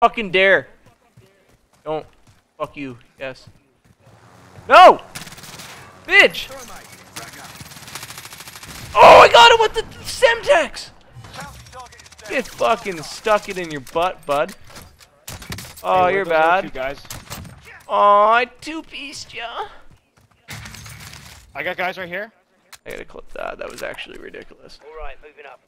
Fucking dare. Don't. Fuck you. Yes. No! Bitch! Oh, I got it with the Semtex! Get fucking stuck it in your butt, bud. Oh, Hey, you're bad. guys. Oh, I two-pieced ya. I got guys right here. I gotta clip that. That was actually ridiculous. All right, moving up.